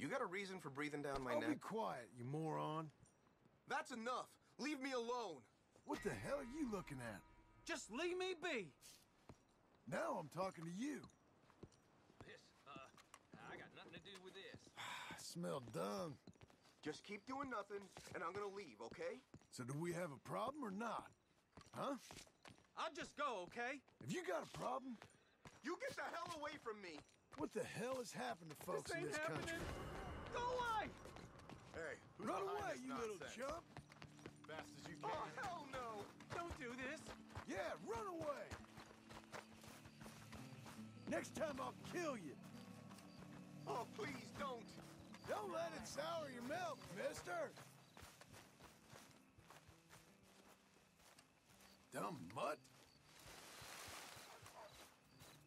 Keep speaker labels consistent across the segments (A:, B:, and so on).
A: You got a reason for breathing down my
B: Oh,
A: neck?
B: be quiet, you moron.
A: That's enough. Leave me alone.
B: What the hell are you looking at?
C: Just leave me be.
B: Now I'm talking to you.
D: This, uh, I got nothing to do with this.
B: I smell dung.
A: Just keep doing nothing, and I'm gonna leave, okay?
B: So do we have a problem or not? Huh?
C: I'll just go, okay?
B: If you got a problem,
A: You get the hell away from me!
B: What the hell has happened to folks
C: this
B: in this
C: happening.
B: country?
C: Go away!
E: Hey, who's
B: Run away,
E: this
B: you little
E: nonsense?
B: chump!
E: Fast as you oh, can.
A: Oh, hell no!
C: Don't do this.
B: Yeah, run away! Next time I'll kill you.
A: Oh, please don't!
B: Don't let it sour your milk, mister! Dumb mutt.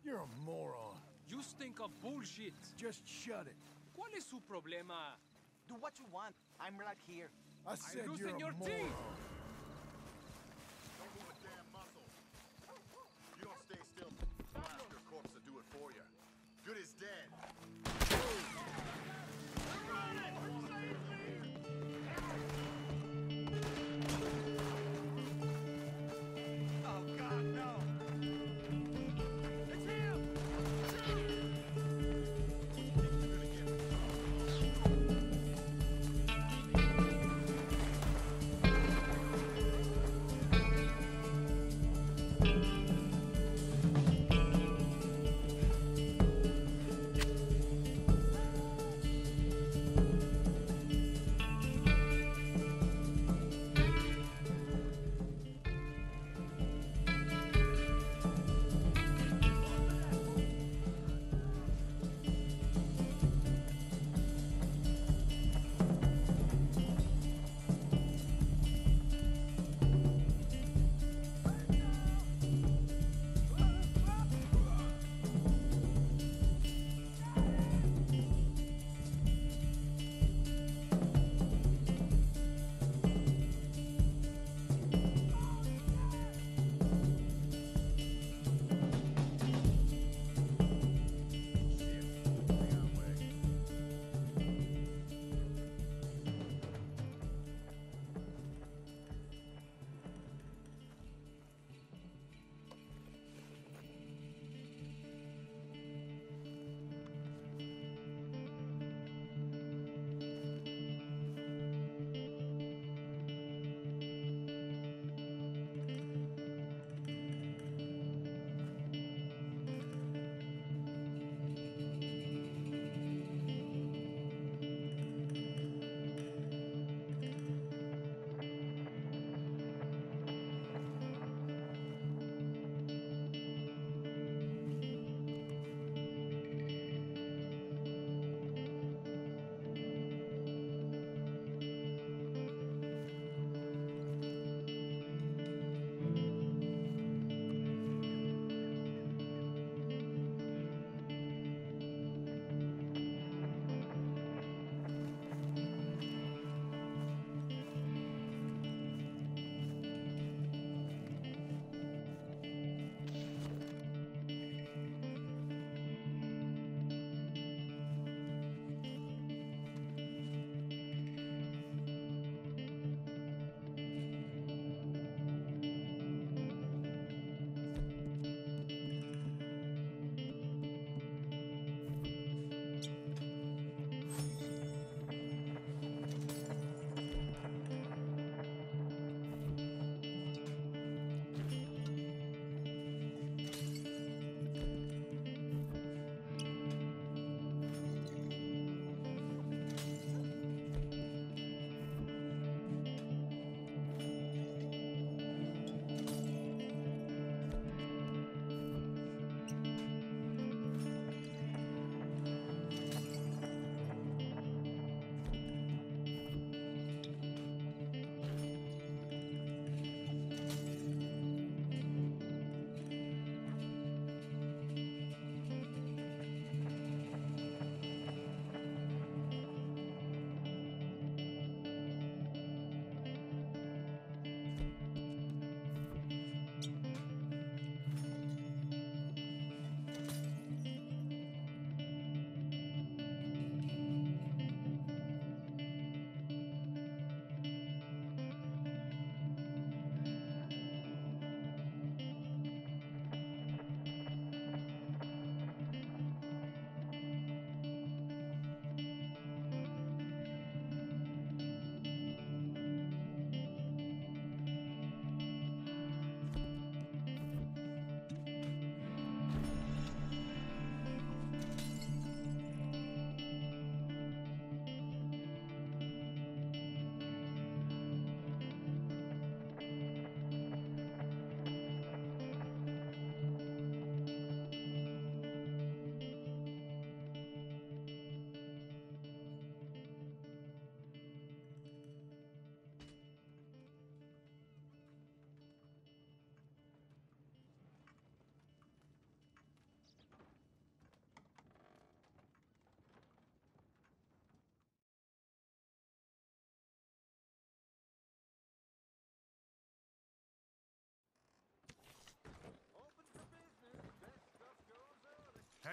B: You're a moron.
C: You stink of bullshit.
B: Just shut it.
C: ¿Cuál es su problema?
F: Do what you want. I'm right here.
B: I said you're
C: losing
B: a
C: your
B: moron.
C: teeth.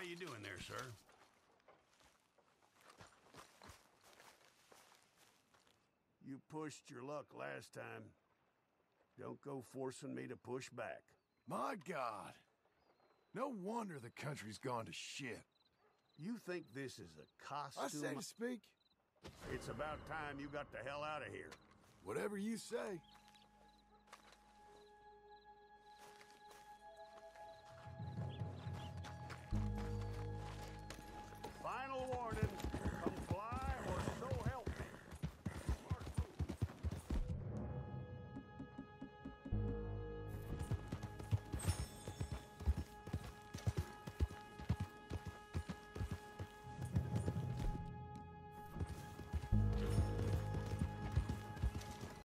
G: How you doing there, sir? You pushed your luck last time. Don't go forcing me to push back.
B: My God. No wonder the country's gone to shit.
G: You think this is a costume?
B: say to speak.
G: It's about time you got the hell out of here.
B: Whatever you say.
G: Warning.